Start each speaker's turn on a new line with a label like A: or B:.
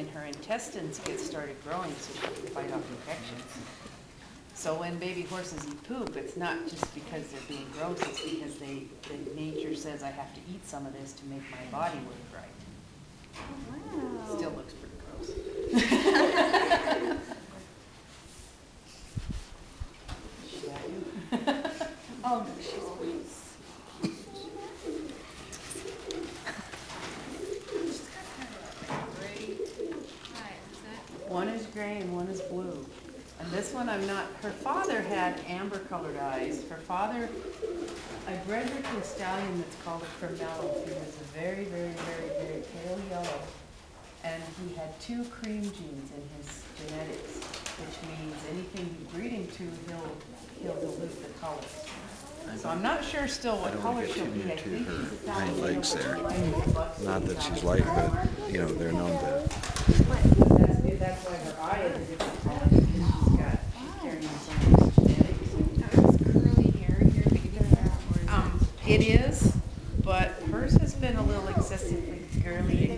A: and her intestines get started growing so she can fight off infections. So when baby horses eat poop, it's not just because they're being gross, it's because they, the nature says I have to eat some of this to make my body work right.
B: Wow.
A: Still looks pretty gross. Is that you?
B: Oh, no, she's
A: One is gray and one is blue. And this one I'm not, her father had amber colored eyes. Her father, I bred her to a stallion that's called a Cremello. He was a very, very, very, very pale yellow. And he had two cream genes in his genetics, which means anything you breed him to, he'll, he'll dilute the color. So I'm not sure still
C: I
A: what
C: don't wanna
A: color she'll
C: too
A: be.
C: near
A: I
C: to
A: think
C: her
A: she's a
C: hind
A: stallion.
C: legs there.
A: But
C: Not that she's
A: she's
C: light, but, you know, they're known to,
A: that's, that's why her eye is a different color, because she's got, she's carrying some of those genetics.
B: curly hair here, but you can have
A: Um, it is, but hers has been a little excessively girly